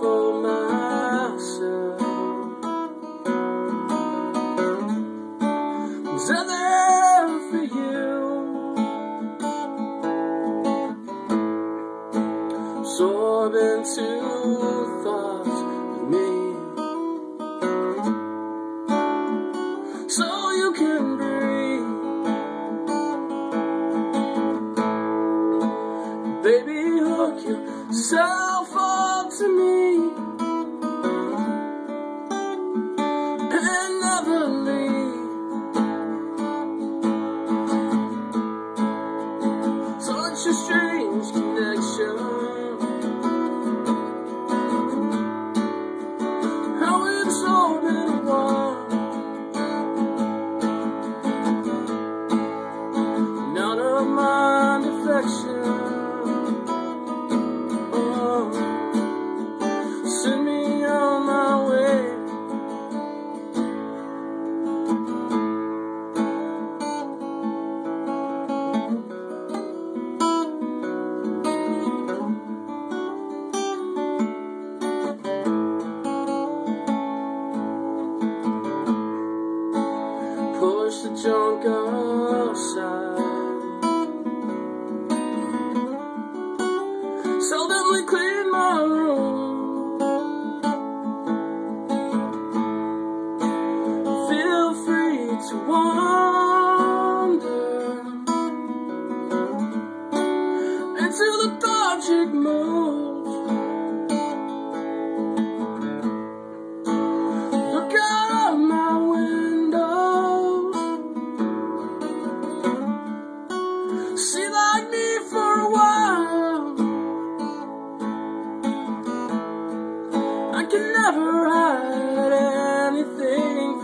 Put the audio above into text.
for myself. Was I there for you? Into thoughts me. So you can breathe. Baby, hook yourself up to me. A strange connection aside Seldomly clean my room. Feel free to wander Into the logic moves I can never hide anything